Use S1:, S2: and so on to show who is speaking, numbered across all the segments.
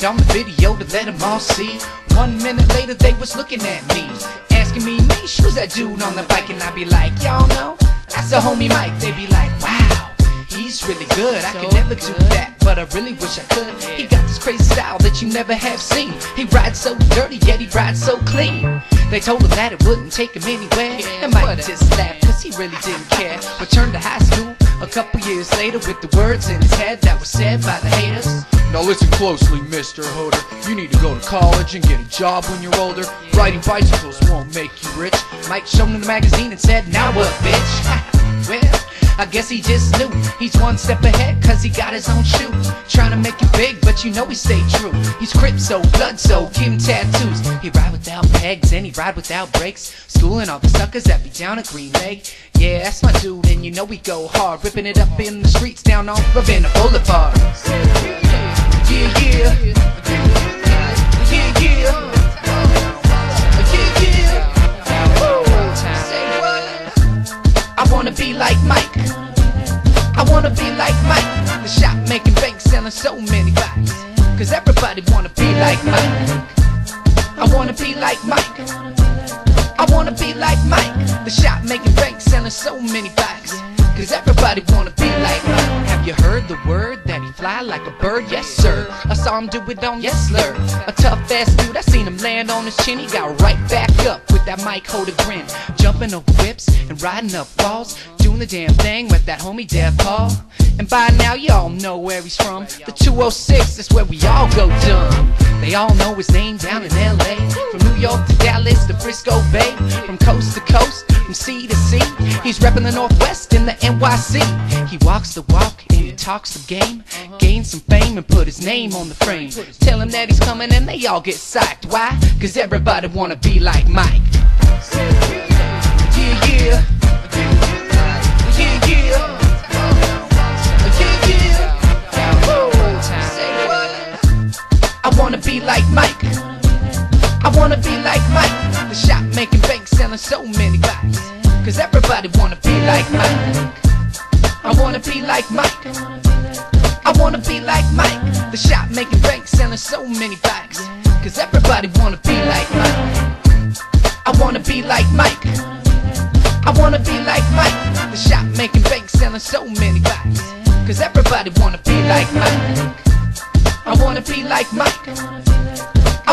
S1: video to let them all see. One minute later, they was looking at me, asking me, "Me, who's that dude on the bike?" And I be like, "Y'all know, that's the homie Mike." They be like, "Wow." He's really good, I could never do that, but I really wish I could. He got this crazy style that you never have seen. He rides so dirty, yet he rides so clean. They told him that it wouldn't take him anywhere, and Mike uh, just laughed, cause he really didn't care. Returned to high school a couple years later with the words in his head that were said by the haters.
S2: Now listen closely, Mr. Hoder. You need to go to college and get a job when you're older. Riding bicycles won't make you rich.
S1: Mike showed him the magazine and said, Now what, bitch? well, I guess he just knew he's one step ahead cause he got his own shoe. Trying to make it big, but you know he stayed true. He's crip so, blood so, give him tattoos. He ride without pegs and he ride without brakes. Schooling all the suckers that be down at Green Lake. Yeah, that's my dude, and you know we go hard, ripping it up in the streets down on Ravenna Boulevard. So many bikes. Cause everybody wanna be like Mike. I wanna be like Mike. I wanna be like Mike. The shop making bank selling so many. Cause everybody wanna be like Mike. Have you heard the word fly like a bird? Yes, sir. I saw him do it on Yes, Slur. A tough ass dude, I seen him land on his chin. He got right back up with that Mike Hoder grin. Jumping over whips and riding up walls. Doing the damn thing with that homie Dev Paul. And by now, y'all know where he's from. The 206, that's where we all go dumb. They all know his name down in LA. From New York to Dallas to Frisco Bay. From coast to coast, from sea to sea. He's repping the Northwest in the NYC. He walks the walk and he talks the game. Gain some fame and put his name on the frame. Tell him that he's coming and they all get psyched. Why? Cause everybody wanna be like Mike. Wanna be like Mike. The shop making bank selling so many bikes. Cause everybody wanna be like Mike. I wanna be like Mike. I wanna be like Mike. The shop making bank selling so many bikes. Cause everybody wanna be like Mike. I wanna be like Mike. I wanna be like Mike. The shop making bank selling so many bikes. Cause everybody wanna be like Mike. I wanna be like Mike.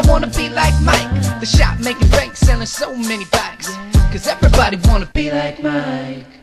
S1: Wanna be like Mike. The shop making bank selling so many bikes. Cause everybody wanna be like Mike.